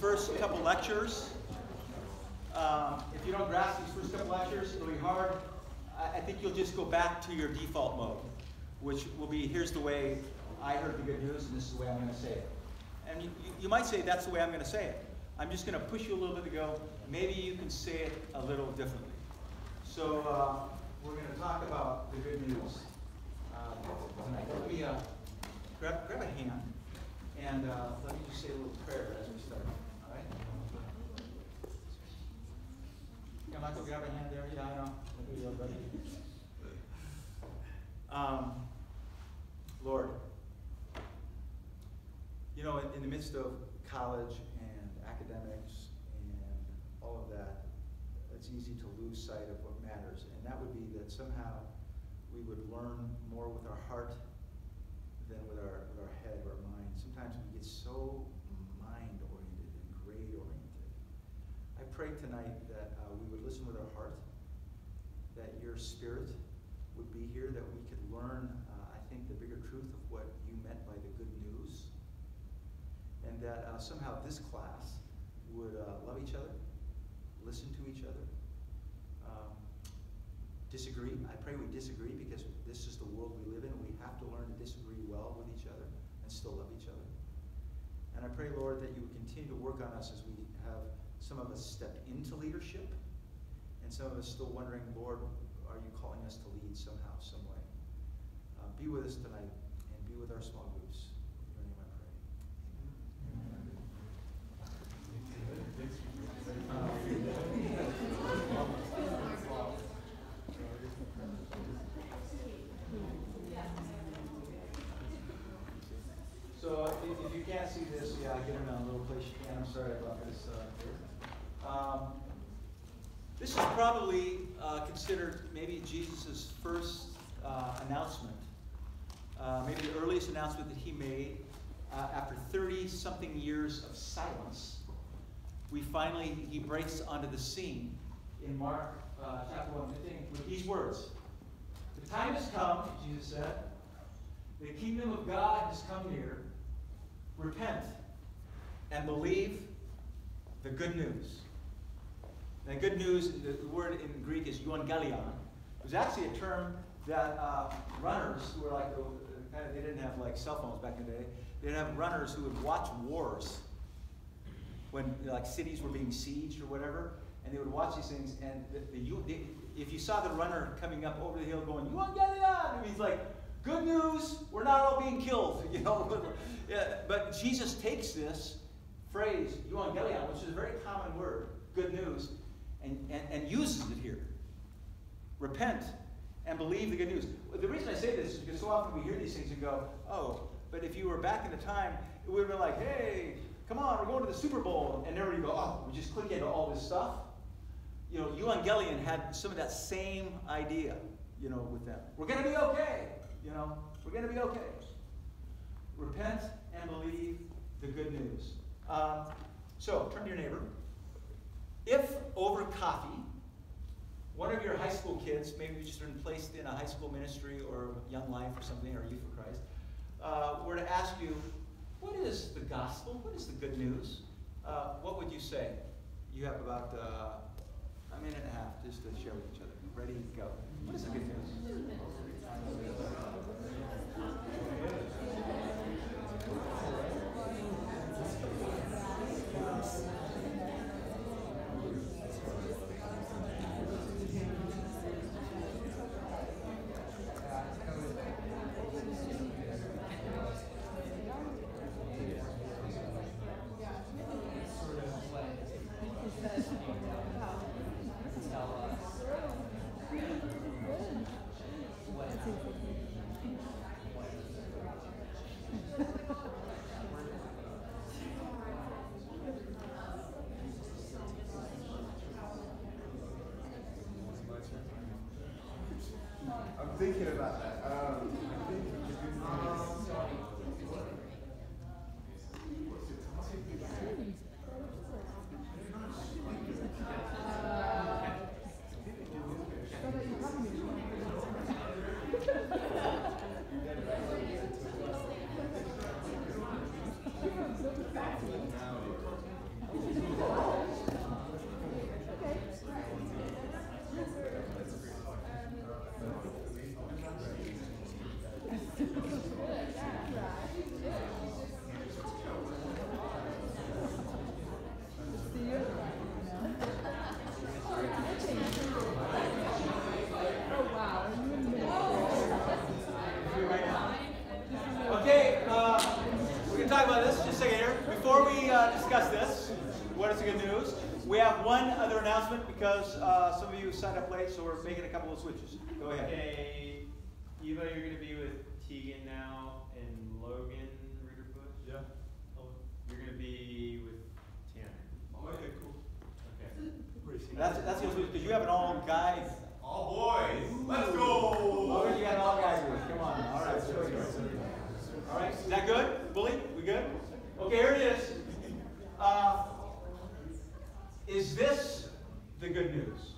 first couple lectures. Um, if you don't grasp these first couple lectures, it'll be hard. I, I think you'll just go back to your default mode, which will be here's the way I heard the good news, and this is the way I'm going to say it. And you, you, might say that's the way I'm going to say it. I'm just going to push you a little bit to go, maybe you can say it a little differently. So uh, we're going to talk about the good news uh, tonight. Let me uh, grab, grab a hand, and uh, let me just say a little prayer as we start. All right? Michael, grab a hand there. Yeah, I know. Um, Lord, you know, in, in the midst of college and academics and all of that, it's easy to lose sight of what matters. And that would be that somehow we would learn more with our heart than with our, with our head or our mind. Sometimes we get so mind oriented and grade oriented. I pray tonight that uh, we would listen with our heart, that your spirit would be here, that we could learn, uh, I think, the bigger truth of what you meant by the good news. And that uh, somehow this class would uh, love each other, listen to each other, um, disagree. I pray we disagree because this is the world we live in. We have to learn to disagree well with each other and still love each other. And I pray, Lord, that you would continue to work on us as we have some of us stepped into leadership and some of us still wondering, Lord, are you calling us to lead somehow, some way? Uh, be with us tonight and be with our small groups. In your name I pray. So if, if you can't see this, yeah, get in a little place you can. I'm sorry about this. Uh, um, this is probably uh, considered maybe Jesus' first uh, announcement, uh, maybe the earliest announcement that he made uh, after 30 something years of silence. We finally, he breaks onto the scene in Mark uh, chapter 1 with these words The time has come, Jesus said, the kingdom of God has come near. Repent and believe the good news. The good news, the, the word in Greek is euangelion. It was actually a term that uh, runners who were like, uh, they didn't have like cell phones back in the day. They didn't have runners who would watch wars when like cities were being sieged or whatever, and they would watch these things. And the, the, if you saw the runner coming up over the hill going euangelion, it means like, good news, we're not all being killed, you know. yeah, but Jesus takes this phrase euangelion, which is a very common word, good news, and, and, and uses it here. Repent and believe the good news. The reason I say this is because so often we hear these things and go, oh, but if you were back in the time, it would have been like, hey, come on, we're going to the Super Bowl. And everybody go, oh, we just click into all this stuff. You know, euangelion had some of that same idea, you know, with them. We're going to be okay. You know, we're going to be okay. Repent and believe the good news. Um, so, turn to your neighbor. If over coffee, one of your high school kids, maybe you just been placed in a high school ministry or Young Life or something, or Youth for Christ, uh, were to ask you, what is the gospel? What is the good news? Uh, what would you say? You have about uh, a minute and a half just to share with each other. Ready? Go. What is the good news? So we're making a couple of switches. Go ahead. Okay, Eva, you're gonna be with Tegan now and Logan Ritterbush. Yeah. You're gonna be with Tanner. Oh, okay, cool. Okay. That's, that's the because you have an all guys. All boys, let's Oh, go. you got an all guys group. Come on. All right. All right. Is that good? Bully? We good? Okay, here it is. Uh, is this the good news?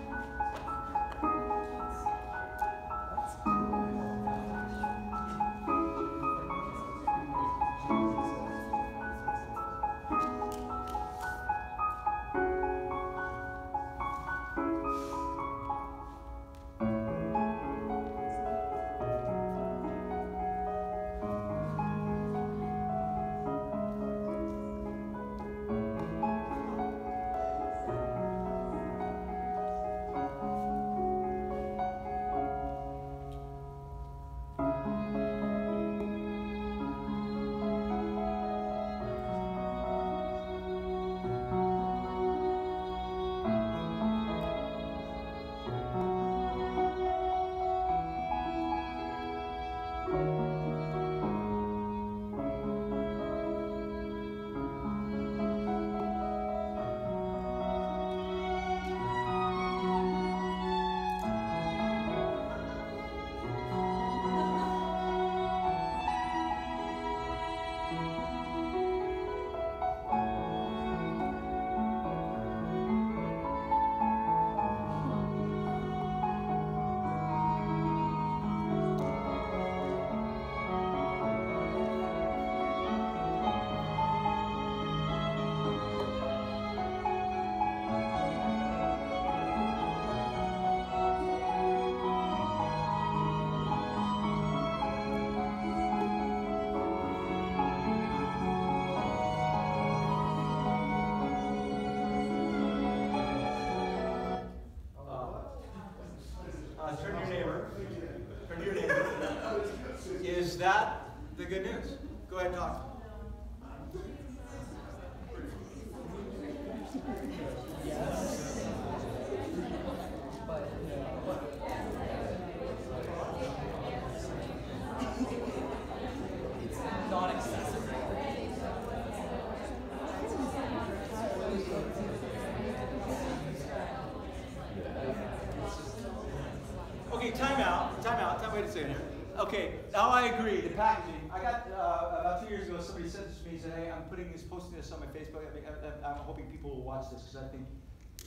I'm hoping people will watch this because I think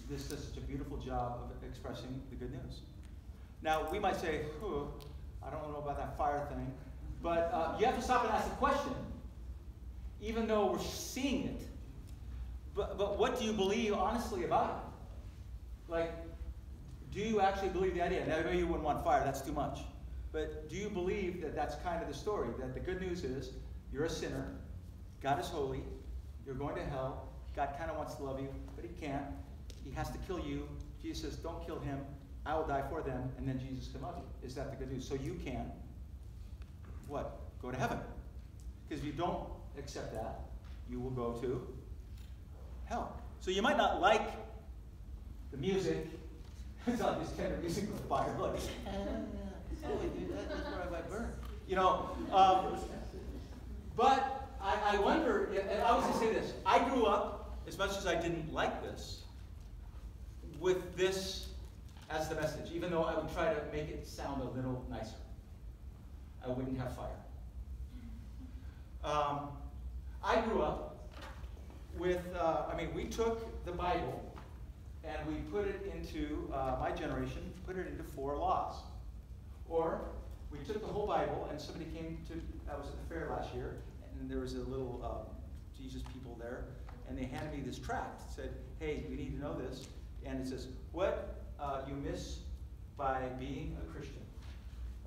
this does such a beautiful job of expressing the good news." Now we might say, "Whew, I don't know about that fire thing," but uh, you have to stop and ask the question. Even though we're seeing it, but but what do you believe honestly about it? Like, do you actually believe the idea? Now, know you wouldn't want fire, that's too much. But do you believe that that's kind of the story? That the good news is you're a sinner, God is holy, you're going to hell, God kind of wants to love you, but He can't. He has to kill you. Jesus says, Don't kill Him, I will die for them, and then Jesus can love you. Is that the good news? So you can, what? Go to heaven. Because if you don't accept that, you will go to hell. So you might not like the music. It's not this tender music with fire. Look. Oh, dude, that- that's where I might burn. You know, um, but I, I wonder, and I was to say this. I grew up, as much as I didn't like this, with this as the message, even though I would try to make it sound a little nicer. I wouldn't have fire. Um, I grew up with, uh, I mean, we took the Bible and we put it into, uh, my generation, put it into four laws. Or we took the whole Bible and somebody came to, I was at the fair last year, and there was a little um, Jesus people there, and they handed me this tract. Said, hey, you need to know this. And it says, what uh, you miss by being a Christian.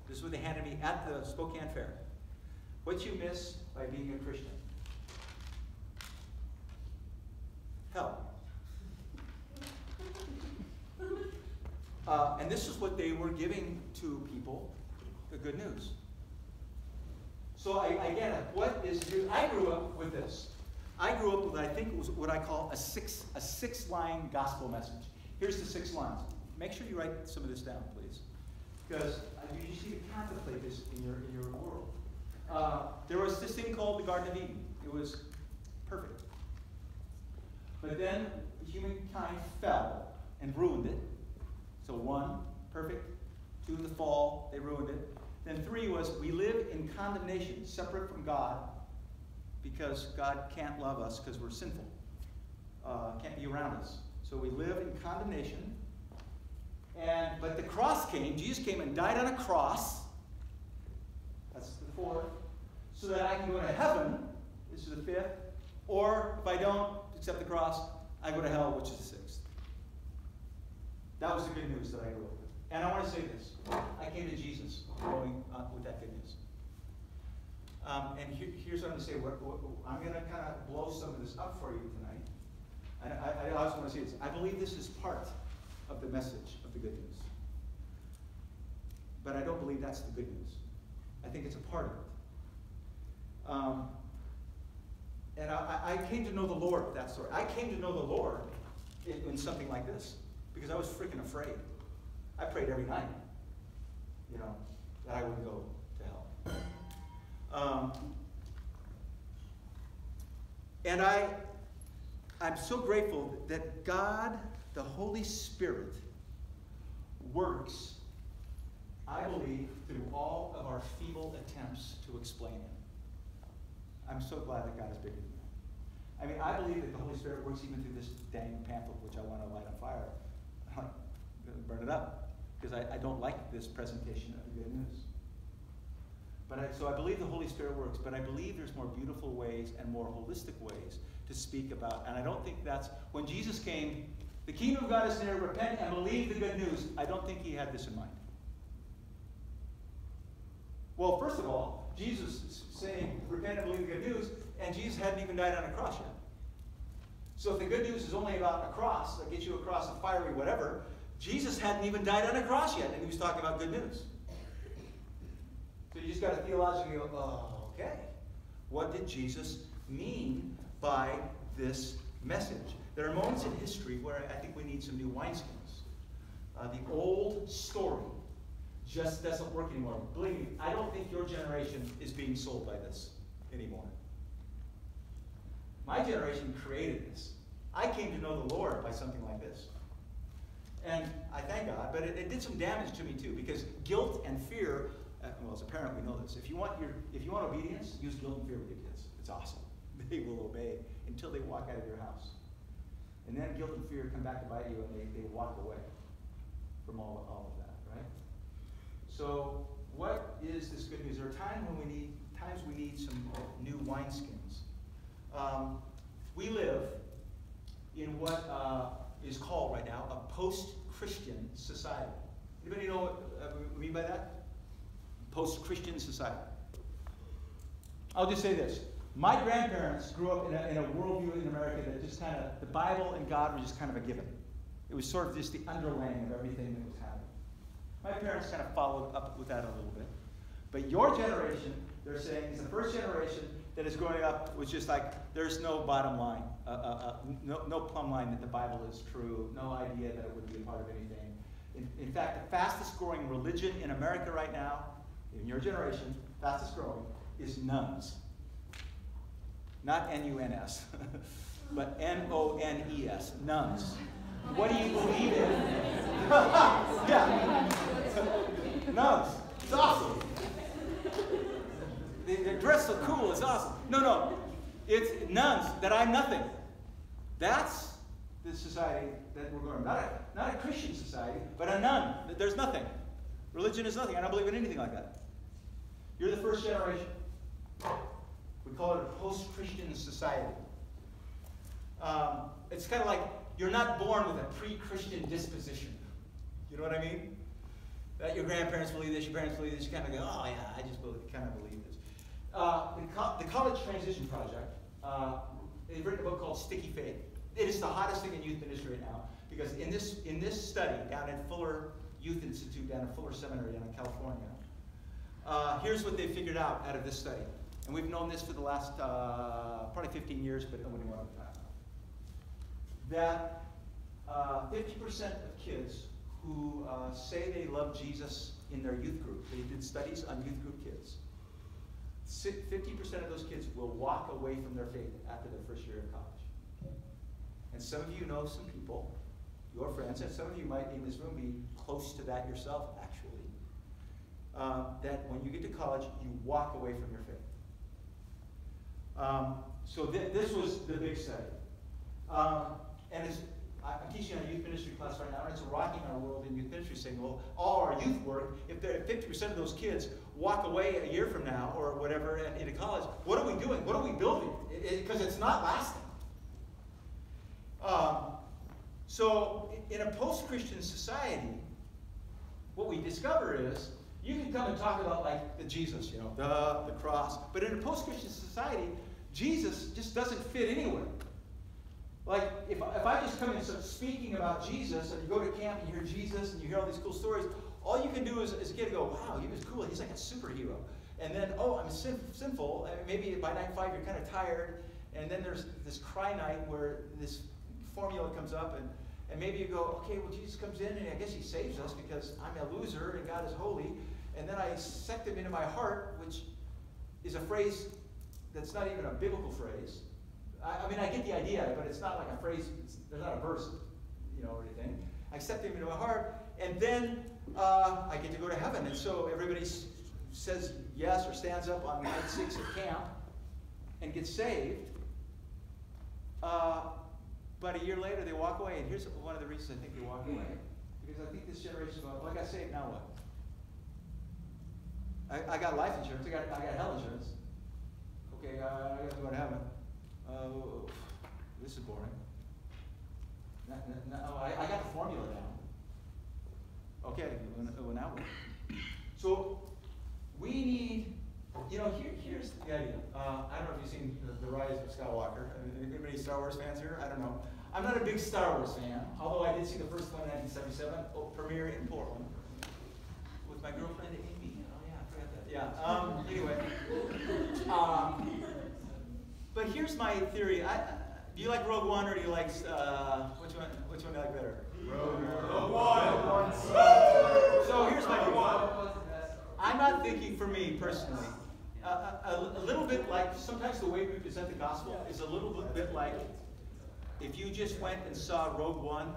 This is what they handed me at the Spokane Fair. What you miss by being a Christian. Hell. Uh, and this is what they were giving to people the good news. So I, I get it. What is new? I grew up with this. I grew up with I think it was what I call a six a six line gospel message. Here's the six lines. Make sure you write some of this down, please, because you just need to contemplate this in your in your world. Uh, there was this thing called the Garden of Eden. It was perfect. But then humankind fell and ruined it. So one, perfect. Two, the fall, they ruined it. Then three was we live in condemnation, separate from God, because God can't love us because we're sinful. Uh, can't be around us. So we live in condemnation. And but the cross came. Jesus came and died on a cross. That's the fourth. So that I can go to heaven. This is the fifth. Or if I don't accept the cross, I go to hell, which is the sixth. That was the good news that I with. And I want to say this. I came to Jesus going uh, with that good news. Um, and here, here's what I'm going to say. What, what, I'm going to kind of blow some of this up for you tonight. And I, I also want to say this. I believe this is part of the message of the good news. But I don't believe that's the good news. I think it's a part of it. Um, and I, I, came to know the Lord, that story. I came to know the Lord in, in something like this because I was freaking afraid. I prayed every night, you know, that I wouldn't go to hell. Um, and I, I'm so grateful that God, the Holy Spirit, works, I believe, through all of our feeble attempts to explain Him. I'm so glad that God is bigger than that. I mean, I believe that the Holy Spirit works even through this dang pamphlet, which I want to light on fire. Burn it up because I, I don't like this presentation of the good news. But I, so I believe the Holy Spirit works, but I believe there's more beautiful ways and more holistic ways to speak about. And I don't think that's when Jesus came, the kingdom of God is near, repent and believe the good news. I don't think he had this in mind. Well, first of all, Jesus is saying, repent and believe the good news, and Jesus hadn't even died on a cross yet. So if the good news is only about a cross, that gets you across a fiery whatever, Jesus hadn't even died on a cross yet, and he was talking about good news. So you just got to theologically go, oh, okay. What did Jesus mean by this message? There are moments in history where I think we need some new wineskins. Uh, the old story just doesn't work anymore. Believe me, I don't think your generation is being sold by this anymore. My generation created this. I came to know the Lord by something like this. And I thank God, but it, it did some damage to me too, because guilt and fear, uh, well, as a parent, we know this. If you want your, if you want obedience, use guilt and fear with your kids. It's awesome. They will obey until they walk out of your house. And then guilt and fear come back to bite you and they, they walk away from all, all of that, right? So what is this good news? There are times when we need, times we need some new wineskins. Um, we live in what uh, is called right now a post-Christian society. Anybody know what uh, we mean by that? Post-Christian society. I'll just say this. My grandparents grew up in a, in a worldview in America that just kind of, the Bible and God were just kind of a given. It was sort of just the underlaying of everything that was happening. My parents kind of followed up with that a little bit. But your generation, they're saying, is the first generation that is growing up was just like, there's no bottom line, no, no plumb line that the Bible is true, no idea that it would be a part of anything. In, in fact, the fastest growing religion in America right now, in your generation, fastest growing, is nuns. Not N U N S, but N O N E S, nuns. What do you believe in? yeah. nuns. It's awesome. They, they dress so cool. It's awesome. No, no. It's nuns that I'm nothing. That's the society that we're going. Not a, not a Christian society, but a nun. There's nothing. Religion is nothing. I don't believe in anything like that. You're the first generation. We call it a post-Christian society. Um, it's kind of like you're not born with a pre-Christian disposition. You know what I mean? That your grandparents believe this, your parents believe this. You kind of go, oh yeah, I just believe, kind of believe this. Uh, the, co the, College Transition Project, uh, they've written a book called Sticky Faith. It is the hottest thing in youth ministry right now because in this, in this study down at Fuller Youth Institute, down at Fuller Seminary down in California, uh, here's what they figured out out of this study. And we've known this for the last uh, probably 15 years, but nobody wanted to talk That uh, 50% of kids who uh, say they love Jesus in their youth group, they did studies on youth group kids, 50% of those kids will walk away from their faith after their first year of college. And some of you know some people, your friends, and some of you might in this room be close to that yourself, actually, uh, that when you get to college, you walk away from your faith. Um, so th this was the big study. Um, and it's, I'm teaching a youth ministry class right now, and it's rocking our world in youth ministry, saying, well, all our youth work, if 50% of those kids walk away a year from now or whatever into college, what are we doing? What are we building? Because it, it, it's not lasting. Um, so, in a post-Christian society, what we discover is you can come and talk about like the Jesus, you know, the, the cross. But in a post-Christian society, Jesus just doesn't fit anywhere. Like, if, if I just come and start speaking about Jesus, and you go to camp and you hear Jesus, and you hear all these cool stories, all you can do is, as a kid go, wow, he was cool. He's like a superhero. And then, oh, I'm sin sinful. And maybe by night five, you're kind of tired. And then there's this cry night where this formula comes up, and, and maybe you go, okay, well, Jesus comes in, and I guess he saves us because I'm a loser, and God is holy. And then I sect him into my heart, which is a phrase that's not even a biblical phrase. I, I mean, I get the idea, but it's not like a phrase, there's not a verse, you know, or anything. I accept him into my heart, and then uh, I get to go to heaven. And so everybody says yes or stands up on night six at camp and gets saved. Uh, but a year later, they walk away. And here's one of the reasons I think they walk away. Because I think this generation is going, well, I saved, now what? I, I got life insurance, I got, I got health insurance. Okay, uh, I got to go to heaven. Uh, this is boring. No, no, I, I got the formula down. Okay, well, now what? So we need, you know, here, here's the idea. Uh, I don't know if you've seen the, the Rise of Skywalker. Anybody Star Wars fans here? I don't know. I'm not a big Star Wars fan, although I did see the first one in 1977, oh, premiere in Portland, with my girlfriend Amy. Oh yeah, I forgot that. Yeah. Um, anyway. Um, but here's my theory. I, do you like Rogue One or do you like uh, which one? Which one do you like better? Rogue One. So here's my theory. I'm not thinking for me personally. Uh, a, a, little bit like sometimes the way we present the gospel is a little bit like if you just went and saw Rogue One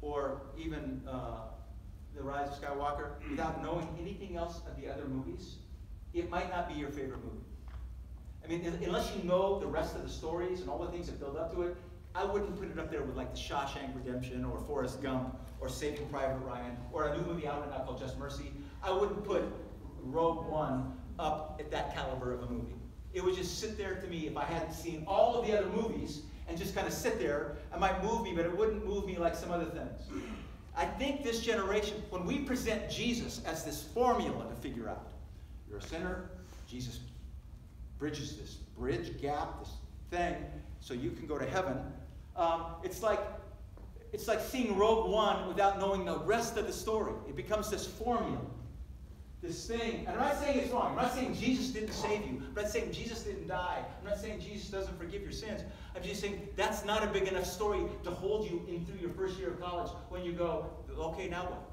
or even uh, The Rise of Skywalker without knowing anything else of the other movies, it might not be your favorite movie. I mean, unless you know the rest of the stories and all the things that build up to it, I wouldn't put it up there with like the Shawshank Redemption or Forrest Gump or Saving Private Ryan or a new movie out right now called Just Mercy. I wouldn't put Rogue One up at that caliber of a movie. It would just sit there to me if I hadn't seen all of the other movies and just kind of sit there. It might move me, but it wouldn't move me like some other things. I think this generation, when we present Jesus as this formula to figure out, you're a sinner, Jesus bridges this bridge gap, this thing, so you can go to heaven. Um, it's like it's like seeing Rogue One without knowing the rest of the story. It becomes this formula, this thing. And I'm not saying it's wrong. I'm not saying Jesus didn't save you. I'm not saying Jesus didn't die. I'm not saying Jesus doesn't forgive your sins. I'm just saying that's not a big enough story to hold you in through your first year of college when you go, okay, now what?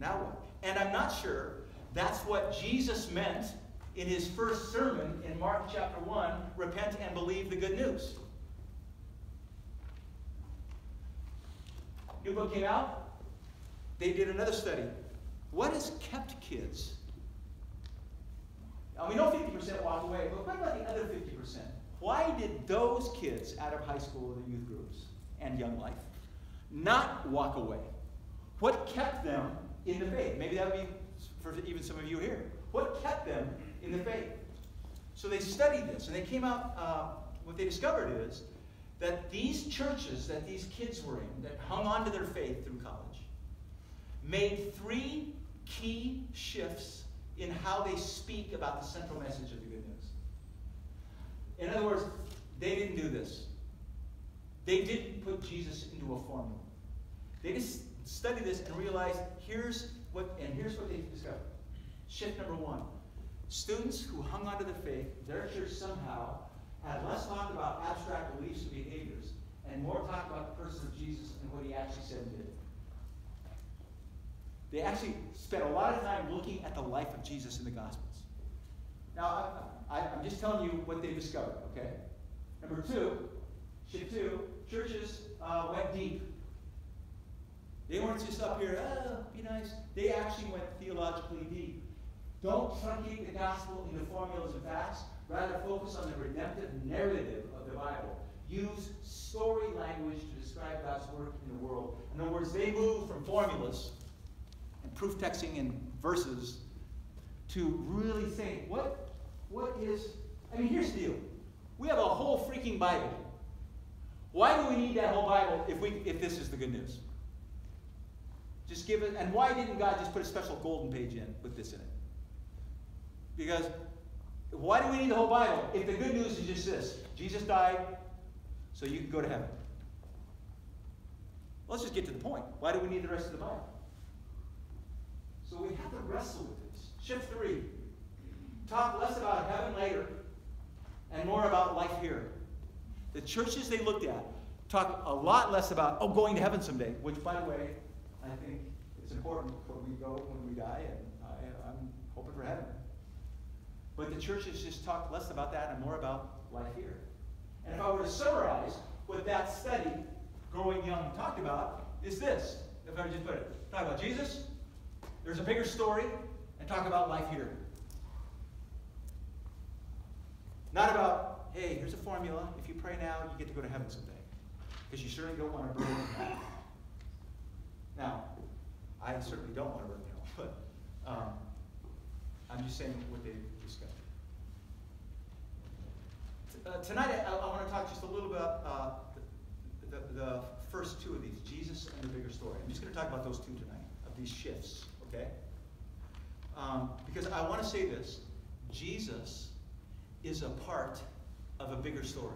Now what? And I'm not sure that's what Jesus meant in his first sermon in Mark chapter 1 repent and believe the good news. New book came out. They did another study. What has kept kids? Now we know 50% walk away, but what about the other 50%? Why did those kids out of high school or the youth groups and young life not walk away? What kept them in the faith? Maybe that would be for even some of you here. What kept them in the faith. So they studied this, and they came out, uh, what they discovered is that these churches that these kids were in, that hung on to their faith through college, made three key shifts in how they speak about the central message of the good news. In other words, they didn't do this. They didn't put Jesus into a formula. They just studied this and realized here's what, and here's what they discovered. Shift number one. Students who hung onto the faith, their church somehow had less talk about abstract beliefs and behaviors and more talk about the person of Jesus and what he actually said and did. They actually spent a lot of time looking at the life of Jesus in the Gospels. Now, I, am just telling you what they discovered, okay? Number two, shift two, churches uh, went deep. They weren't just up here, oh, be nice. They actually went theologically deep. Don't truncate the gospel into formulas and facts. Rather, focus on the redemptive narrative of the Bible. Use story language to describe God's work in the world. In other words, they moved from formulas proof texting and verses to really think what, what is. I mean, here's the deal we have a whole freaking Bible. Why do we need that whole Bible if, we, if this is the good news? Just give it. And why didn't God just put a special golden page in with this in it? Because why do we need the whole Bible if the good news is just this? Jesus died so you can go to heaven. Let's just get to the point. Why do we need the rest of the Bible? So we have to wrestle with this. Shift three. Talk less about heaven later and more about life here. The churches they looked at talk a lot less about, oh, going to heaven someday, which, by the way, I think it's important when we go, when we die, and I, I'm hoping for heaven. But the churches just talk less about that and more about life here. And if I were to summarize what that study, Growing Young, talked about, is this. If I just put it, talk about Jesus, there's a bigger story, and talk about life here. Not about, hey, here's a formula. If you pray now, you get to go to heaven someday. Because you certainly don't want to burn in hell. Now, I certainly don't want to burn in hell, but um, I'm just saying what they discussed. Uh, tonight, I, I, want to talk just a little bit about uh, the, the, the first two of these, Jesus and the bigger story. I'm just going to talk about those two tonight, of these shifts, okay? Um, because I want to say this Jesus is a part of a bigger story.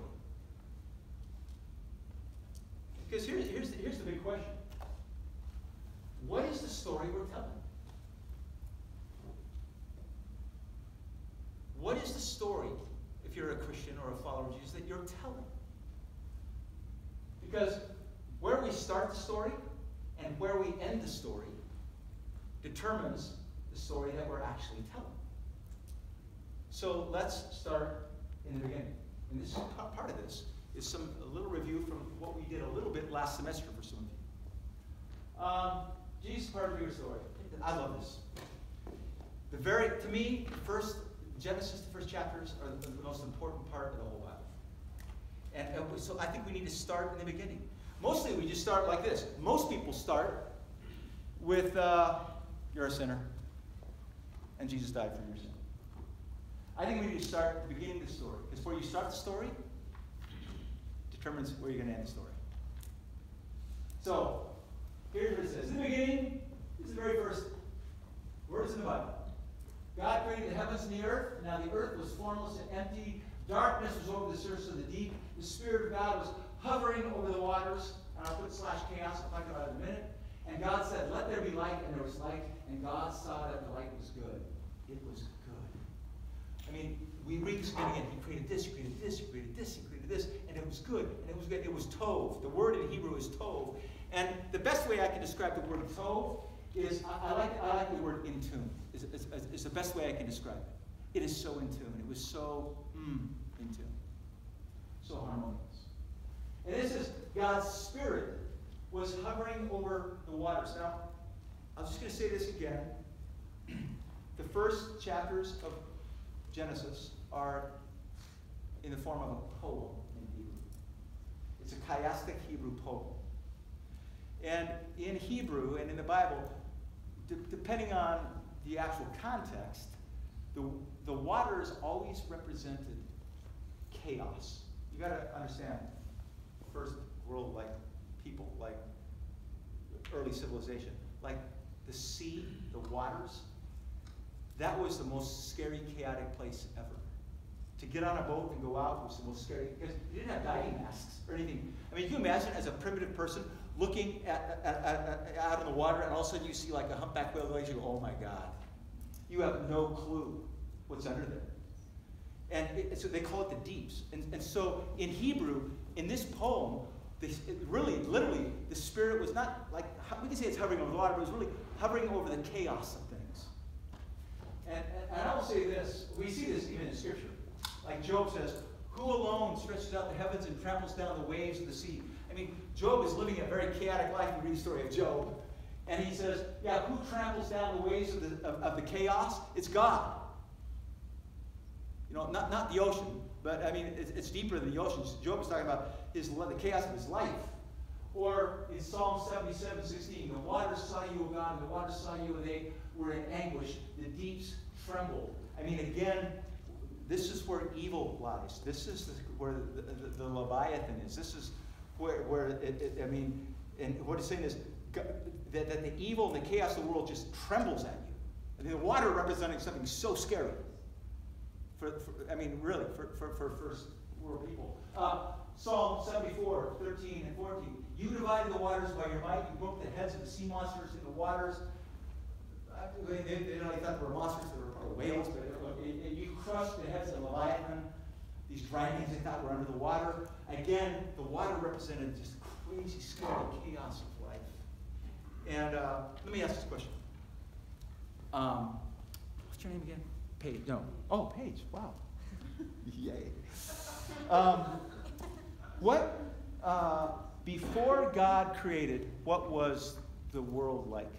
Because here's, here's, the, here's the big question What is the story we're telling? What is the story, if you're a Christian or a follower of Jesus, that you're telling? Because where we start the story and where we end the story determines the story that we're actually telling. So let's start in the beginning. And this is part of this is some a little review from what we did a little bit last semester for some of you. Um, Jesus part of your story. I love this. The very to me, first Genesis, the first chapters are the, the most important part of the whole Bible. And, and so I think we need to start in the beginning. Mostly we just start like this. Most people start with uh, you're a sinner, and Jesus died for your sin. I think we need to start at the beginning of the story. Because where you start the story determines where you're going to end the story. So, here's what it says. In the beginning, this is the very first words in the Bible. God created the heavens and the earth. And Now the earth was formless and empty. Darkness was over the surface of the deep. The Spirit of God was hovering over the waters. And I'll put slash chaos. I'll talk about it in a minute. And God said, Let there be light, and there was light. And God saw that the light was good. It was good. I mean, we read this again again. He created this, he created this, he created this, he created this, and it was good, and it was good. It was tov. The word in Hebrew is tov. And the best way I can describe the word tov is, I, I like, I like the word in tune, It's, is, is, the best way I can describe it. It is so in tune. It was so mm, in tune. So harmonious. And this is God's Spirit was hovering over the waters. Now, I'm just going to say this again. The first chapters of Genesis are in the form of a poem in Hebrew. It's a chiastic Hebrew poem. And in Hebrew and in the Bible, depending on the actual context, the, the water is always represented chaos. You got to understand, first world like people, like early civilization, like the sea, the waters, that was the most scary, chaotic place ever. To get on a boat and go out was the most scary because you didn't have diving masks or anything. I mean, you can imagine as a primitive person looking at, at, at, out in the water and all of a sudden you see like a humpback whale going, you go, oh my God. you have no clue what's under there. And it, so they call it the deeps. And, and so in Hebrew, in this poem, this, really, literally, the Spirit was not like, we can say it's hovering over the water, but it was really hovering over the chaos of things. And, and, and I will say this we see this even in Scripture. Like Job says, Who alone stretches out the heavens and tramples down the waves of the sea? I mean, Job is living a very chaotic life. You read the story of Job. And he says, Yeah, who tramples down the waves of the, of, of the chaos? It's God. You know, not, not the ocean, but I mean, it's, it's deeper than the ocean. Job is talking about his, the chaos of his life. Or in Psalm 77, 16, the waters saw you, O God, and the waters saw you, and they were in anguish. The deeps trembled. I mean, again, this is where evil lies. This is the, where the, the, the, Leviathan is. This is where, where it, it, I mean, and what he's saying is that, that the evil and the chaos of the world just trembles at you. I mean, the water representing something so scary. For, for, I mean, really, for, for, for first world people. Uh, Psalm 74, 13 and 14. You divided the waters by your might. You broke the heads of the sea monsters in the waters. They, they, they thought they were monsters, they were probably whales, but you crushed the heads of Leviathan. These dragons they thought were under the water. Again, the water represented just crazy, scary chaos of life. And uh, let me ask this question. Um, what's your name again? Paige. No. Oh, Paige. Wow. Yay. Um, what, uh, before God created, what was the world like?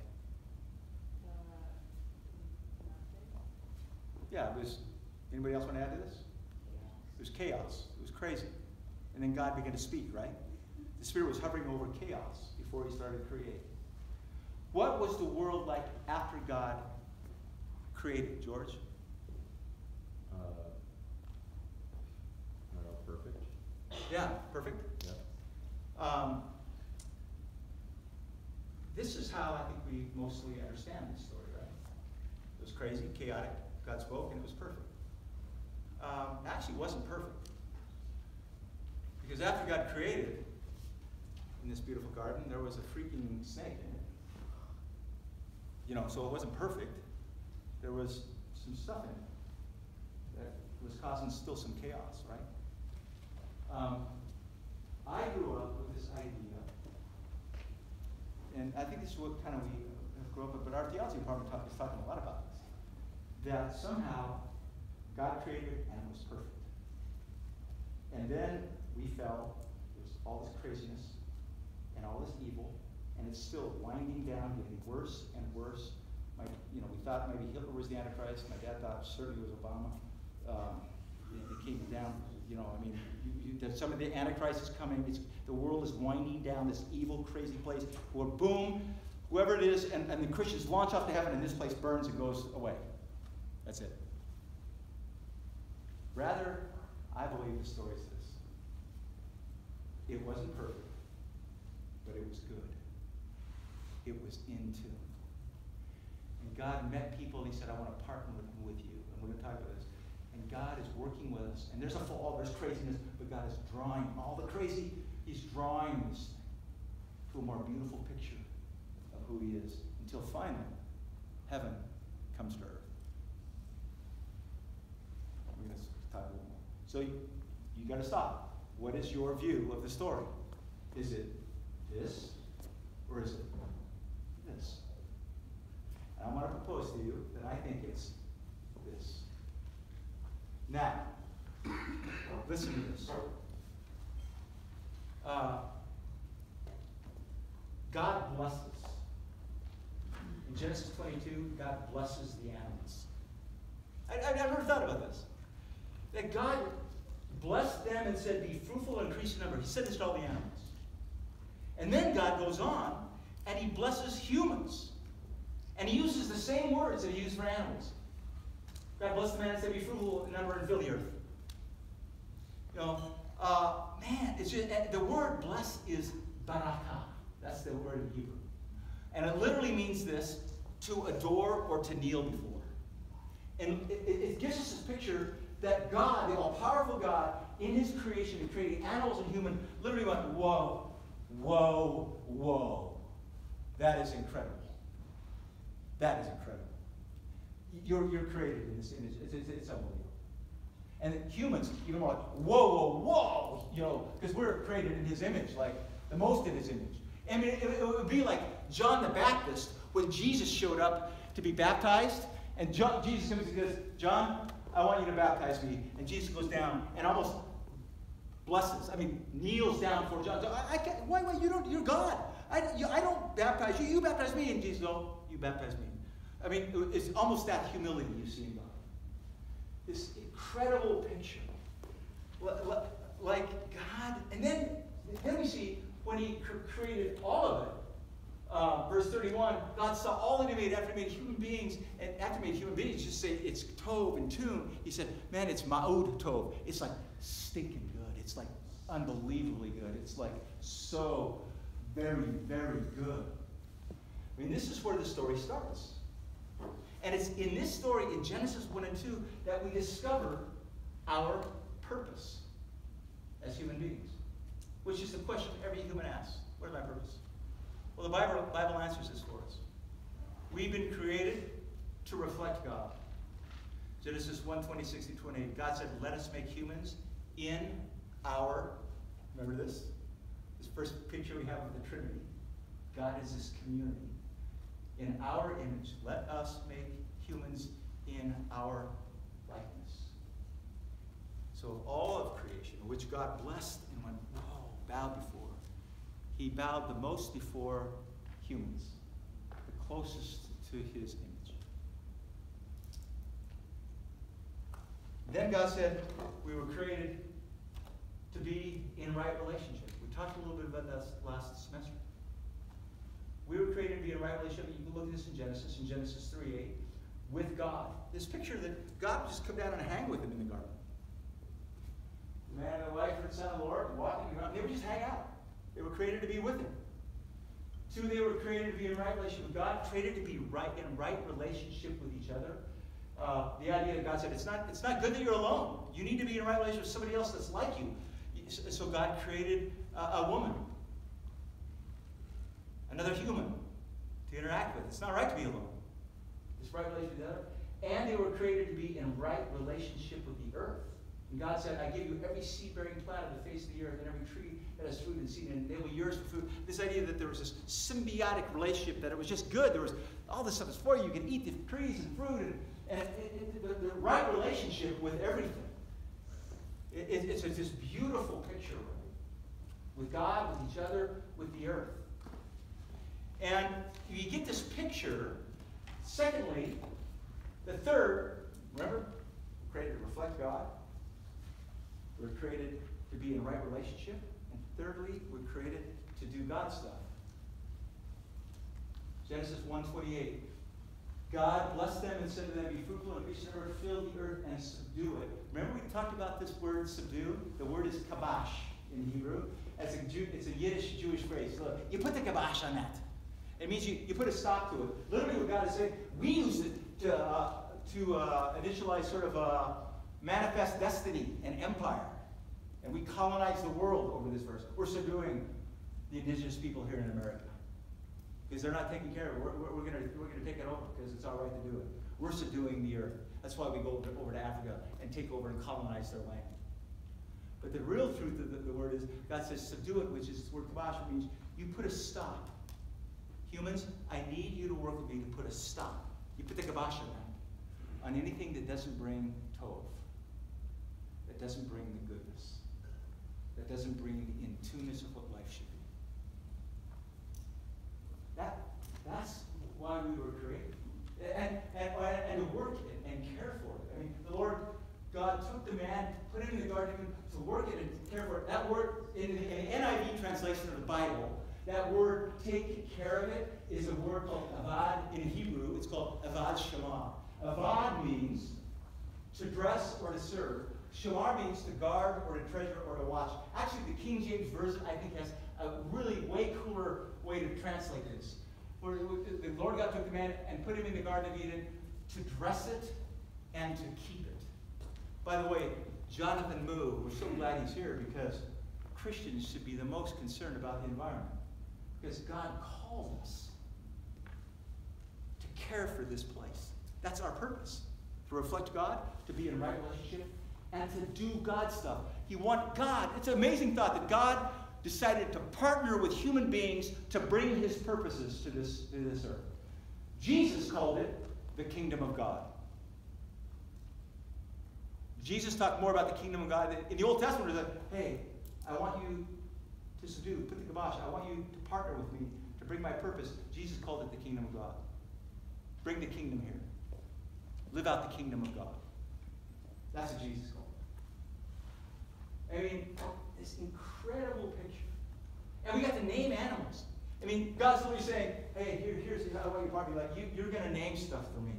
Yeah, it was. Anybody else want to add to this? It was chaos. It was crazy. And then God began to speak, right? The Spirit was hovering over chaos before He started creating. What was the world like after God created, George? Yeah, perfect. Yeah. Um, this is how I think we mostly understand this story, right? It was crazy, chaotic. God spoke, and it was perfect. Um, actually, it wasn't perfect. Because after God created in this beautiful garden, there was a freaking snake in it. You know, so it wasn't perfect. There was some stuff in it that was causing still some chaos, right? Um, I grew up with this idea, and I think this is what kind of we grew up with, but our theology department talk, is talking a lot about this, that somehow God created and was perfect. And then we fell, there's all this craziness and all this evil, and it's still winding down, getting worse and worse. My, you know, we thought maybe Hitler was the Antichrist. My dad thought certainly was Obama. Um, it, it came down you know, I mean, you, you, some of the Antichrist is coming. It's, the world is winding down this evil, crazy place where, boom, whoever it is, and, and the Christians launch off to heaven, and this place burns and goes away. That's it. Rather, I believe the story is this it wasn't perfect, but it was good. It was in tune. And God met people, and He said, I want to partner with, with you. And we're going to talk about this. And God is working with us. And there's a fall, there's craziness, but God is drawing all the crazy, He's drawing this thing to a more beautiful picture of who He is until finally heaven comes to earth. We're going to talk a little more. So you, you got to stop. What is your view of the story? Is it this or is it this? And I want to propose to you that I think it's this. Now, listen to this. Uh, God blesses. In Genesis 22, God blesses the animals. I, have never thought about this. That God blessed them and said, Be fruitful and increase in number. He said this to all the animals. And then God goes on and he blesses humans. And he uses the same words that he used for animals. God bless the man and say, Be fruitful in number and fill the earth. You know, uh, man, it's just, uh, the word bless is barakah. That's the word in Hebrew. And it literally means this to adore or to kneel before. And it, it gives us this picture that God, the all powerful God, in his creation, in creating animals and human, literally went, Whoa, whoa, whoa. That is incredible. That is incredible. You're, you're created in this image. It's, it's, it's unbelievable. And humans, even more like, whoa, whoa, whoa, you know, because we're created in his image, like the most in his image. I mean, it, it would be like John the Baptist when Jesus showed up to be baptized. And John, Jesus and says, John, I want you to baptize me. And Jesus goes down and almost blesses, I mean, kneels down for John. I, I can't, why, why, you don't, you're God. I, you, I don't baptize you, you baptize me. And Jesus goes, oh, you baptize me. I mean, it's almost that humility you see in God. This incredible picture. Like God, and then, then we see when He created all of it. Uh, verse 31, God saw all that He made after He made human beings, and after He made human beings, just say it's Tov and Tune. He said, Man, it's Ma'od Tov. It's like stinking good. It's like unbelievably good. It's like so very, very good. I mean, this is where the story starts. And it's in this story, in Genesis 1 and 2, that we discover our purpose as human beings, which is the question every human asks What is my purpose? Well, the Bible, Bible answers this for us. We've been created to reflect God. Genesis 1 26 28. God said, Let us make humans in our, remember this? This first picture we have of the Trinity. God is this community in our image. Let us make humans in our likeness. So all of creation, which God blessed and went, whoa, bowed before, he bowed the most before humans, the closest to his image. Then God said, we were created to be in right relationship. We talked a little bit about that last semester. We were created to be in right relationship. You can look at this in Genesis, in Genesis 3 8, with God. This picture that God would just come down and hang with him in the garden. The man and the wife and the son of the Lord walking around. They would just hang out. They were created to be with him. Two, they were created to be in right relationship with God, created to be right in right relationship with each other. Uh, the idea that God said it's not it's not good that you're alone. You need to be in right relationship with somebody else that's like you. So God created a woman another human to interact with. It's not right to be alone. It's right relationship with the other. And they were created to be in right relationship with the earth. And God said, I give you every seed bearing plant of the face of the earth and every tree that has fruit and seed, and they will yours for food. This idea that there was this symbiotic relationship, that it was just good. There was all this stuff is for you. You can eat the trees and fruit, and, and it, it, the, the, right relationship with everything. It, it's, it's this beautiful picture with God, with each other, with the earth. And you get this picture. Secondly, the third, remember, we're created to reflect God. We're created to be in right relationship. And thirdly, we're created to do God's stuff. Genesis 1.28. God blessed them and said to them, Be fruitful and increase the earth, fill the earth and subdue it. Remember we talked about this word subdue? The word is kabash in Hebrew. It's a, Jew, it's a Yiddish Jewish phrase. Look, you put the kabash on that. It means you, you put a stop to it. Literally, what God is saying, we use it to, uh, to uh, initialize sort of a manifest destiny and empire. And we colonize the world over this verse. We're subduing the indigenous people here in America. Because they're not taking care of it. We're, we're, we're going we're gonna take it over because it's our right to do it. We're subduing the earth. That's why we go over, to Africa and take over and colonize their land. But the real truth of the, the word is God says subdue it, which is the word kabash, means you put a stop Humans, I need you to work with me to put a stop. You put the kibosh on anything that doesn't bring tov, that doesn't bring the goodness, that doesn't bring the in tuneness of what life should be. That, that's why we were created. And, and, and to work it and care for it. I mean, the Lord God took the man, put him in the garden to work it and care for it. That word in in the NIV translation of the Bible that word, take care of it, is a word called avad in Hebrew. It's called avad shamar. Avad means to dress or to serve. Shamar means to guard or to treasure or to watch. Actually, the King James Version, I think, has a really way cooler way to translate this. Where the Lord God took the man and put him in the Garden of Eden to dress it and to keep it. By the way, Jonathan Moo, we're so glad he's here because Christians should be the most concerned about the environment. Because God called us to care for this place. That's our purpose. To reflect God, to be in right relationship, and to do God stuff. He want God. It's an amazing thought that God decided to partner with human beings to bring his purposes to this, to this earth. Jesus called it the kingdom of God. Jesus talked more about the kingdom of God. In the Old Testament, was like, hey, I want you to subdue, put the kibosh. I want you to partner with me to bring my purpose. Jesus called it the kingdom of God. Bring the kingdom here. Live out the kingdom of God. That's what Jesus called. I mean, oh, this incredible picture. And we got to name animals. I mean, God's literally saying, hey, here, here's how I want you to partner. Like, you, you're going to name stuff for me.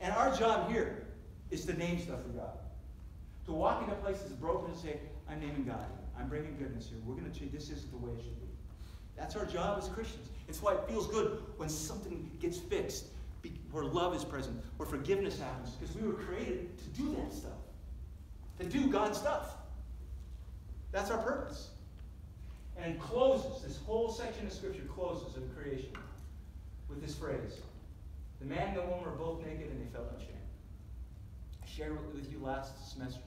And our job here is to name stuff for God. To walk into places broken and say, I'm naming God. I'm bringing goodness here. We're going to change. This isn't the way it should be. That's our job as Christians. It's why it feels good when something gets fixed, where love is present, where forgiveness happens, because we were created to do that stuff, to do God's stuff. That's our purpose. And closes, this whole section of Scripture closes in creation with this phrase The man and the woman were both naked and they felt ashamed. I shared with you last semester.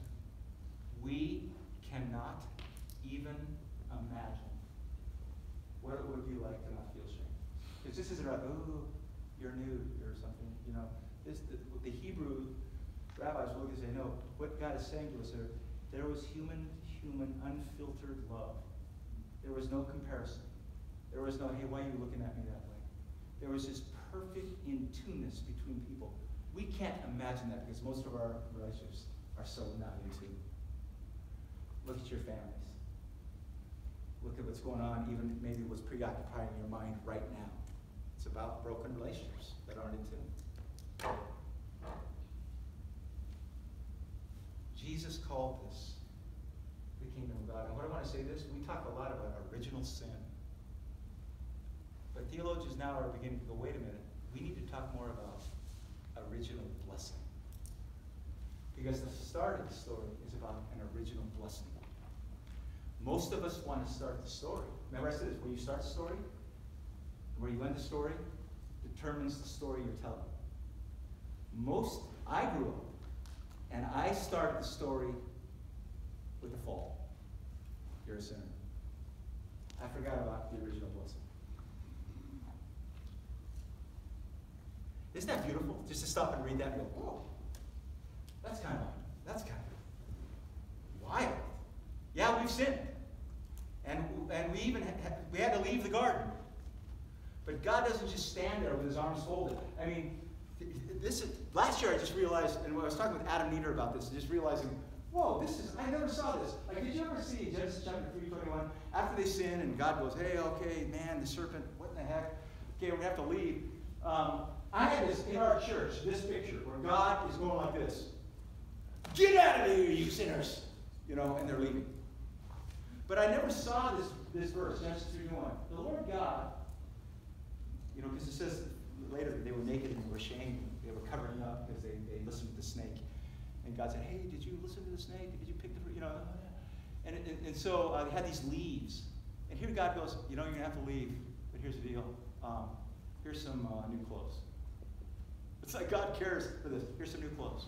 We cannot even imagine what it would be like to not feel shame. Because this isn't about, oh, you're nude or something, you know. This, the, the Hebrew rabbis will look and say, no, what God is saying to us there, there was human, human, unfiltered love. There was no comparison. There was no, hey, why are you looking at me that way? There was this perfect in tuneness between people. We can't imagine that because most of our relationships are so not in tune. Look at your families. Look at what's going on, even maybe what's preoccupying your mind right now. It's about broken relationships that aren't in tune. Jesus called this the kingdom of God. And what I want to say this, we talk a lot about original sin. But theologians now are beginning to go, wait a minute, we need to talk more about original blessing. Because the start of the story is about an original blessing. Most of us want to start the story. Remember I said this, where you start the story, where you end the story, determines the story you're telling. Most, I grew up, and I started the story with the fall. You're a sinner. I forgot about the original blessing. Isn't that beautiful? Just to stop and read that and go, whoa. That's kind of, that's kind of wild. Yeah, we've sinned. And, and we even had, we had to leave the garden. But God doesn't just stand there with his arms folded. I mean, this is, last year I just realized, and I was talking with Adam Nieder about this, just realizing, whoa, this is, I never saw this. Like, did you ever see Genesis chapter 3, 21? After they sin and God goes, hey, okay, man, the serpent, what in the heck? Okay, we have to leave. Um, I had this in our church, this picture, where God is going like this. Get out of here, you sinners! You know, and they're leaving. But I never saw this, this verse, Genesis 3 1. The Lord God, you know, because it says later that they were naked and they were ashamed. They were covering up because they, they listened to the snake. And God said, Hey, did you listen to the snake? Did you pick the? You know, and, and, and so uh, they had these leaves. And here God goes, You know, you're going to have to leave, but here's the deal. Um, here's some uh, new clothes. It's like God cares for this. Here's some new clothes.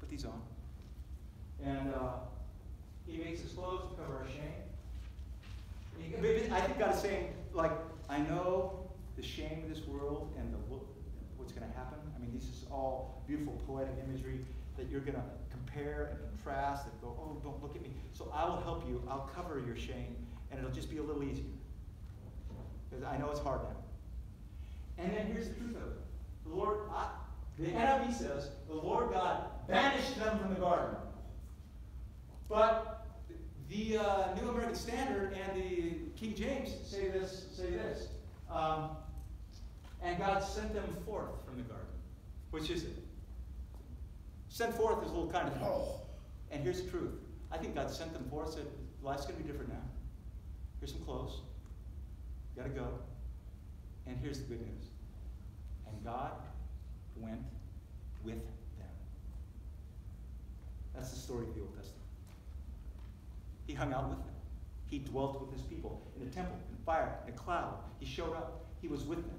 Put these on. And uh, he makes his clothes to cover our shame. I think God is saying, like, I know the shame of this world and the what's going to happen. I mean, this is all beautiful poetic imagery that you're going to compare and contrast and go, oh, don't look at me. So I will help you. I'll cover your shame, and it'll just be a little easier. Because I know it's hard now. And then here's the truth of it. The Lord, I, the NIV says, the Lord God banished them from the garden. But the uh, New American Standard and the King James say this. Say this. Um, and God sent them forth from the garden. Which is it? Sent forth is a little kind of oh. And here's the truth. I think God sent them forth, said, life's going to be different now. Here's some clothes. You got to go. And here's the good news. And God went with them. That's the story of the Old Testament. He hung out with them. He dwelt with his people in a temple, in fire, in a cloud. He showed up. He was with them.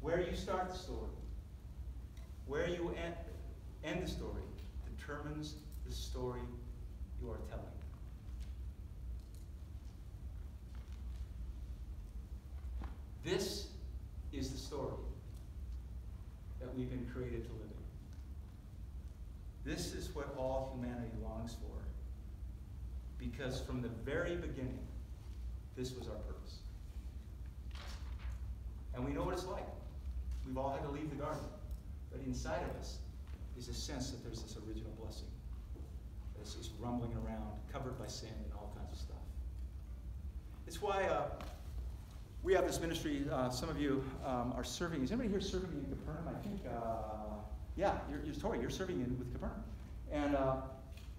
Where you start the story Where you end, end the story determines the story you are telling. This is the story that we've been created to live in. This is what all humanity longs for. Because from the very beginning, this was our purpose. And we know what it's like. We've all had to leave the garden. But inside of us is a sense that there's this original blessing. This is rumbling around, covered by sin and all kinds of stuff. It's why uh, we have this ministry. Uh, some of you um, are serving. Is anybody here serving in Capernaum? I think, uh, yeah, you're, you're, Tori, you're serving in with Capernaum. And uh,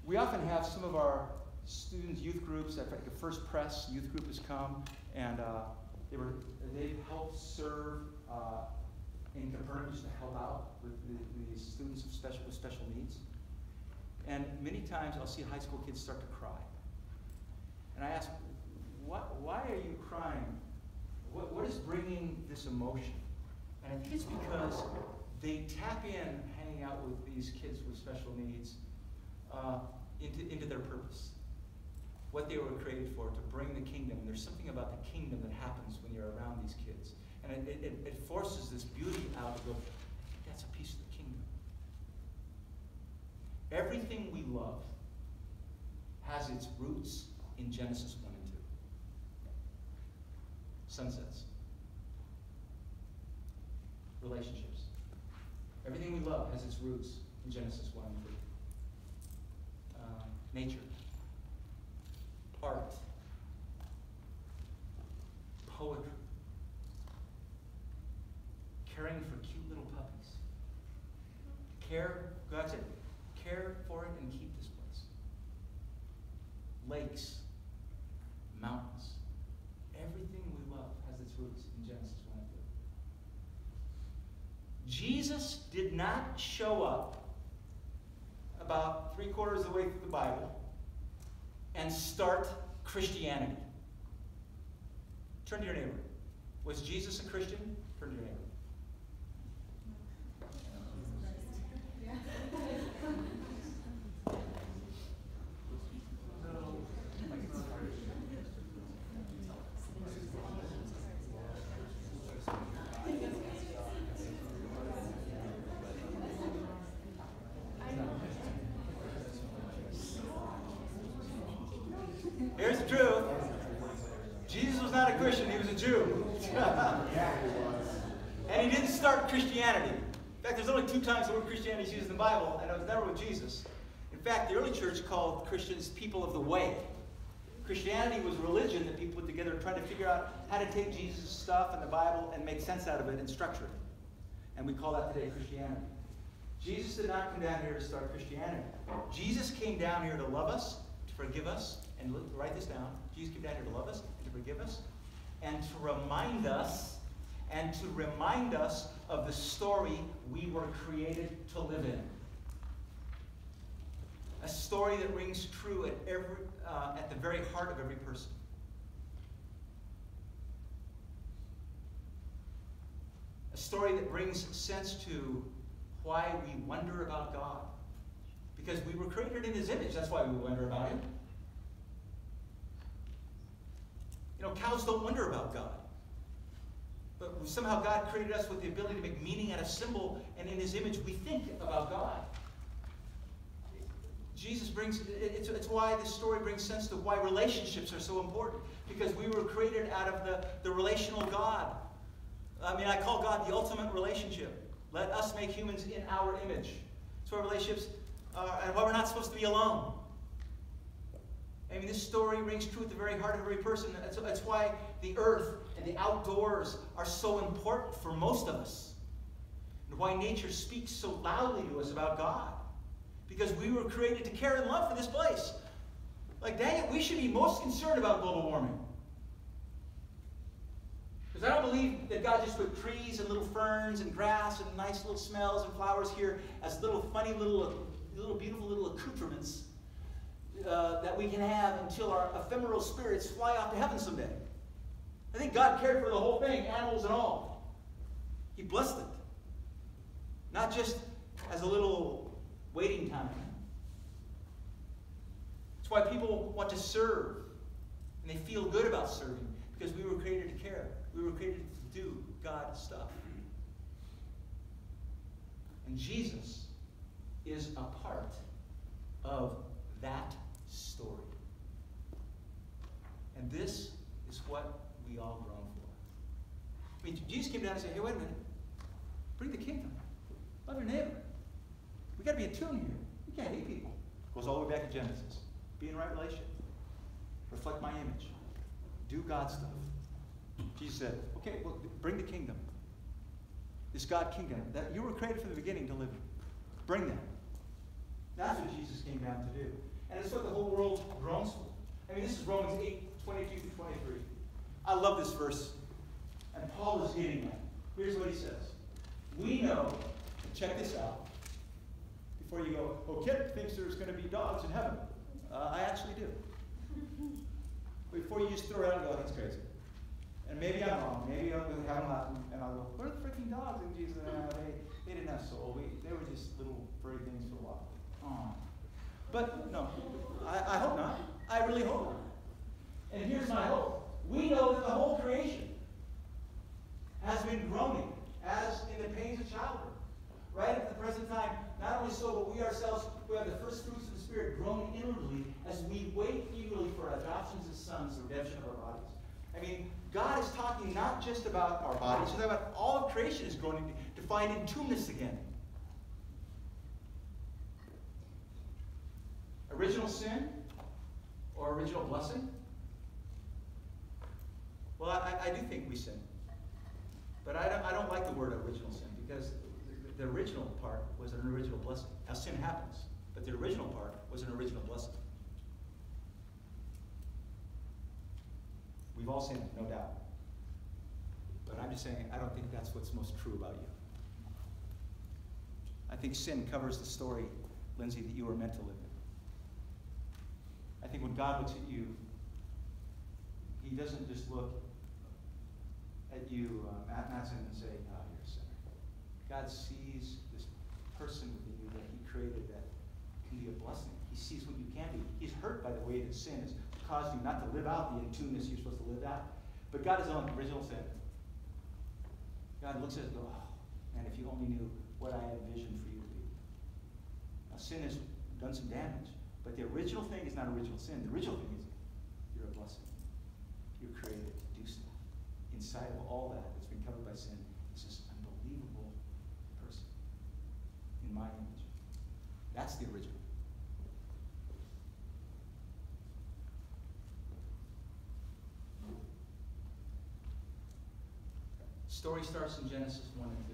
we often have some of our students, youth groups, like the First Press youth group has come, and uh, they were, they've helped serve uh, in Capernaum just to help out with the, the students of special, with special needs. And many times I'll see high school kids start to cry. And I ask, what, why are you crying? What, what is bringing this emotion? And I think it's because they tap in hanging out with these kids with special needs uh, into, into their purpose. What they were created for, to bring the kingdom. And there's something about the kingdom that happens when you're around these kids. And it, it, it forces this beauty out of that's a piece of the kingdom. Everything we love has its roots in Genesis 1 and 2. Sunsets. Relationships. Everything we love has its roots in Genesis 1 and 2. Uh, nature. Art. Poetry. Caring for cute little puppies. Care, God said, care for it and keep this place. Lakes, mountains, everything we love has its roots in Genesis 1 and 2. Jesus did not show up about three quarters of the way through the Bible and start Christianity. Turn to your neighbor. Was Jesus a Christian? Turn to your neighbor. Here's the truth. Jesus was not a Christian, he was a Jew. and he didn't start Christianity. In fact, there's only two times the word Christianity is used in the Bible, and it was never with Jesus. In fact, the early church called Christians people of the way. Christianity was religion that people put together trying to figure out how to take Jesus' stuff and the Bible and make sense out of it and structure it. And we call that today Christianity. Jesus did not come down here to start Christianity. Jesus came down here to love us, to forgive us, and write this down. Jesus came down here to love us and to forgive us and to remind us and to remind us of the story we were created to live in. A story that rings true at every uh, at the very heart of every person. A story that brings sense to why we wonder about God. Because we were created in His image. That's why we wonder about Him. You know, cows don't wonder about God. But somehow God created us with the ability to make meaning out of symbol, and in His image we think about God. Jesus brings, it's, it's why this story brings sense to why relationships are so important. Because we were created out of the, the relational God. I mean, I call God the ultimate relationship. Let us make humans in our image. That's why relationships are, and why we're not supposed to be alone. I mean, this story rings true at the very heart of every person. That's, that's why the earth and the outdoors are so important for most of us. And why nature speaks so loudly to us about God. Because we were created to care and love for this place. Like, dang it, we should be most concerned about global warming. Because I don't believe that God just put trees and little ferns and grass and nice little smells and flowers here as little funny little, little beautiful little accoutrements uh, that we can have until our ephemeral spirits fly off to heaven someday. I think God cared for the whole thing, animals and all. He blessed it. Not just as a little waiting time. It's why people want to serve and they feel good about serving because we were created to care. We were created to do God stuff. And Jesus is a part of that story. And this is what we all groan for. I mean, Jesus came down and said, hey, wait a minute. Bring the kingdom. Love your neighbor. We got to be in tune here. We can't hate people. It Goes all the way back to Genesis. Be in right relationship. Reflect my image. Do God stuff. Jesus said, okay, well, bring the kingdom. This God kingdom that you were created from the beginning to live in. Bring that. That's what Jesus came down to do. And it's what the whole world groans for. I mean, this is Romans 8, 22 to 23. I love this verse. And Paul is getting at. Here's what he says. We know, check this out, before you go, oh, Kit thinks there's going to be dogs in heaven. Uh, I actually do. Before you just throw it out and go, he's crazy. And maybe I'm wrong. Maybe I'll have them and I'll go, where are the freaking dogs? And Jesus, uh, they, they didn't have soul. We, they were just little furry things for a while. Aww. But no, I, I hope not. I really hope not. And here's my hope. We know that the whole creation has been groaning as in the pains of childbirth. Right at the present time, not only so, but we ourselves who have the first fruits of the Spirit groaning inwardly as we wait eagerly for our adoptions as sons, the redemption of our bodies. I mean, God is talking not just about our bodies, talking about all of creation is groaning to find intuneness again. Original sin or original blessing? Well, I, I do think we sin. But I don't, I don't like the word original sin because the, original part was an original blessing. Now, sin happens, but the original part was an original blessing. We've all sinned, no doubt. But I'm just saying, I don't think that's what's most true about you. I think sin covers the story, Lindsay, that you were meant to live in. I think when God looks at you, He doesn't just look at you, uh, Matt Matson, and say, sinner. God sees this person within you that He created that can be a blessing. He sees what you can be. He's hurt by the way that sin has caused you not to live out the intuneness you're supposed to live out. But God is on original sin. God looks at it and goes, oh, man, if you only knew what I had envisioned for you to be. Now, sin has done some damage. But the original thing is not original sin. The original thing is you're a blessing. You're created to do stuff inside of all that that's been covered by sin is this unbelievable person in my image. That's the original. Story starts in Genesis 1 and 2.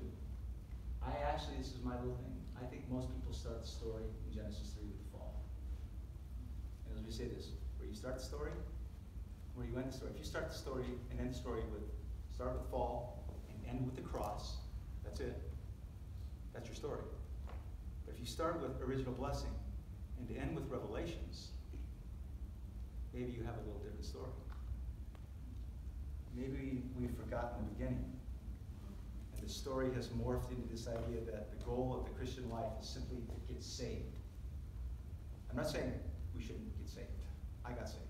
I actually, this is my little thing. I think most people start the story in Genesis 3 with the fall. And as we say this, where you start the story, where you end the story. If you start the story and end the story with Start with the fall and end with the cross. That's it. That's your story. If you start with original blessing and end with revelations, maybe you have a little different story. Maybe we've forgotten the beginning. And the story has morphed into this idea that the goal of the Christian life is simply to get saved. I'm not saying we shouldn't get saved. I got saved.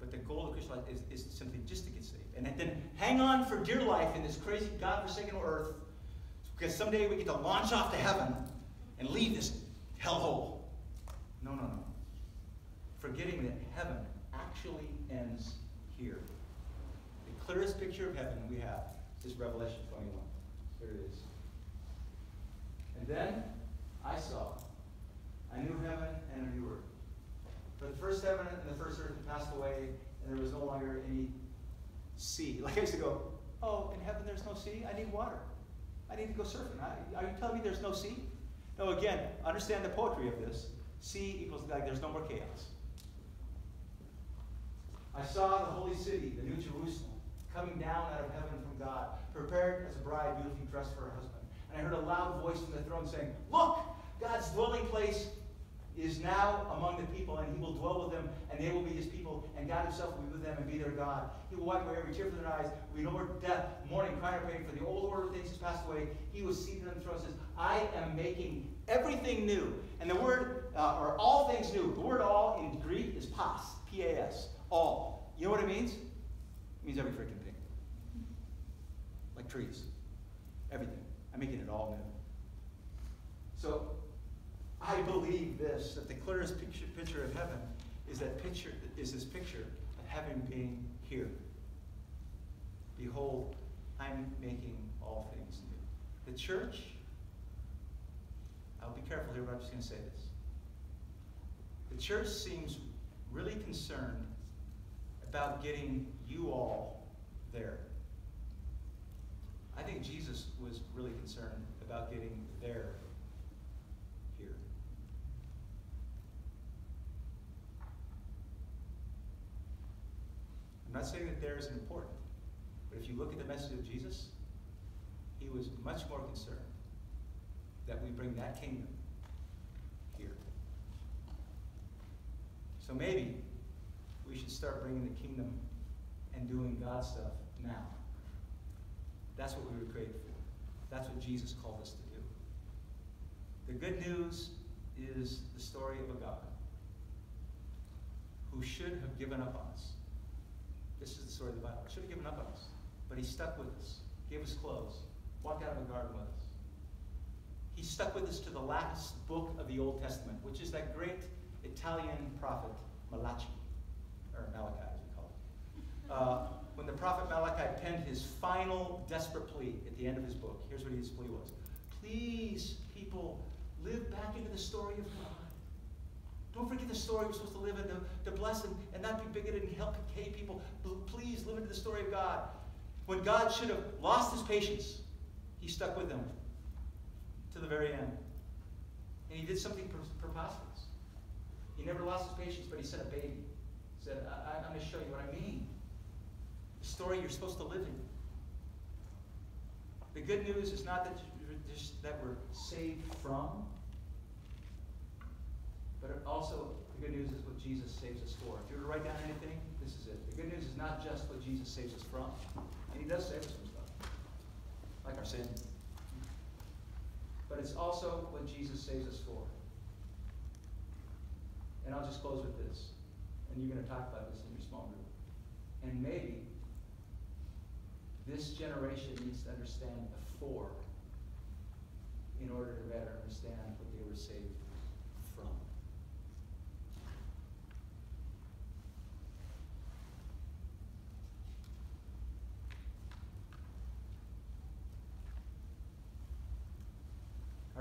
But the goal of Christian life is, is simply just to get saved. And then hang on for dear life in this crazy, God-forsaken earth, because someday we get to launch off to heaven and leave this hellhole. No, no, no. Forgetting that heaven actually ends here. The clearest picture of heaven we have is Revelation 21. Here it is. And then I saw a new heaven and a new earth. For the first heaven and the first earth had passed away, and there was no longer any sea. Like I used to go, oh, in heaven there's no sea? I need water. I need to go surfing. I, are you telling me there's no sea? No, again, understand the poetry of this. C equals like there's no more chaos. I saw the holy city, the new Jerusalem, coming down out of heaven from God, prepared as a bride beautifully dressed for her husband. And I heard a loud voice from the throne saying, Look, God's dwelling place is now among the people, and he will dwell with them, and they will be his people, and God himself will be with them and be their God. He will wipe away every tear from their eyes. We no more death, mourning, crying, or pain, for the old order of things has passed away. He was seated on the throne says, I am making everything new. And the word, uh, or all things new, the word all in Greek is pas, P-A-S, all. You know what it means? It means every freaking thing. Like trees. Everything. I'm making it all new. So I believe this that the clearest picture, picture of heaven is that picture is this picture of heaven being here. Behold, I'm making all things new. The church, I'll be careful here, but I'm just going to say this. The church seems really concerned about getting you all there. I think Jesus was really concerned about getting there here. I'm not saying that there isn't important, but if you look at the message of Jesus, he was much more concerned that we bring that kingdom here. So maybe we should start bringing the kingdom and doing God's stuff now. That's what we were created for. That's what Jesus called us to do. The good news is the story of a God who should have given up on us. This is the story of the Bible. Should have given up on us. But he stuck with us, gave us clothes, walked out of the garden with us. He stuck with us to the last book of the Old Testament, which is that great Italian prophet, Malachi, or Malachi, as we call it. Uh, when the prophet Malachi penned his final desperate plea at the end of his book, here's what his plea was Please, people, live back into the story of God. Don't forget the story we're supposed to live in, to, to bless and, and not be bigoted and help hate people. Please live into the story of God. When God should have lost his patience, he stuck with them to the very end. And he did something preposterous. He never lost his patience, but he sent a baby. He said, I, I'm going to show you what I mean. The story you're supposed to live in. The good news is not that, that we're saved from, but also the good news is what Jesus saves us for. If you were to write down anything, this is it. The good news is not just what Jesus saves us from, and he does save us from stuff, like our sin but it's also what Jesus saves us for. And I'll just close with this. And you're going to talk about this in your small group. And maybe this generation needs to understand the four in order to better understand what they were saved from.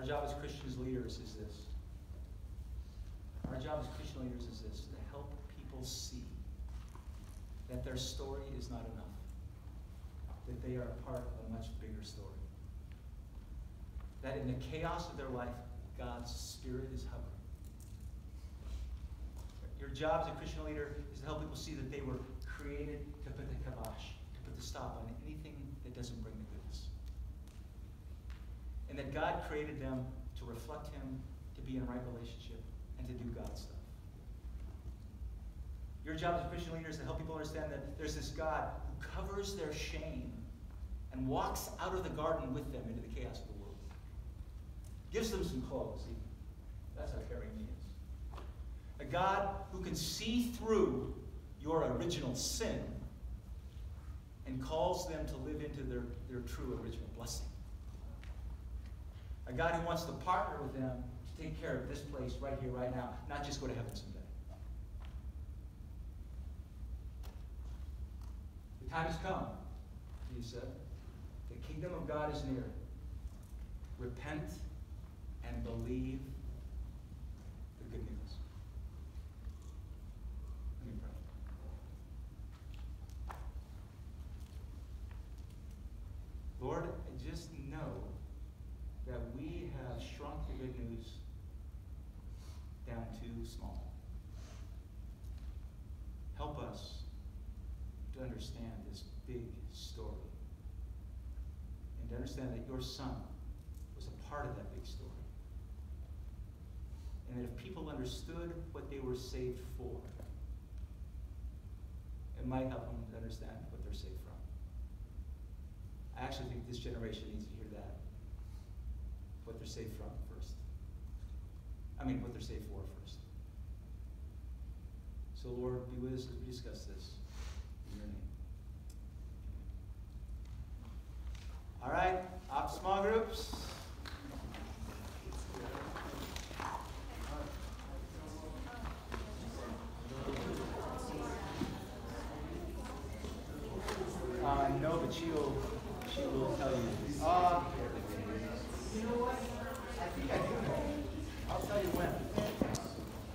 Our job as Christians leaders is this. Our job as Christian leaders is this to help people see that their story is not enough, that they are part of a much bigger story. That in the chaos of their life, God's Spirit is hovering. Your job as a Christian leader is to help people see that they were created to put the kibosh, to put the stop on anything that doesn't bring the goodness and that God created them to reflect Him, to be in a right relationship, and to do God's stuff. Your job as a Christian leader is to help people understand that there's this God who covers their shame and walks out of the garden with them into the chaos of the world. Gives them some clothes, even. That's how caring He is. A God who can see through your original sin and calls them to live into their, their true original blessing. A God who wants to partner with them to take care of this place right here, right now, not just go to heaven someday. The time has come, he said. The kingdom of God is near. Repent and believe the good news. Let me pray. Lord, I just know that we have shrunk the good news down too small. Help us to understand this big story and to understand that your son was a part of that big story. and that if people understood what they were saved for, it might help them to understand what they're saved from. I actually think this generation needs to hear that. What they're saved from first. I mean, what they're saved for first. So, Lord, be with us as we discuss this. In your name. All right, up small groups. Uh, no, but she'll, she will tell you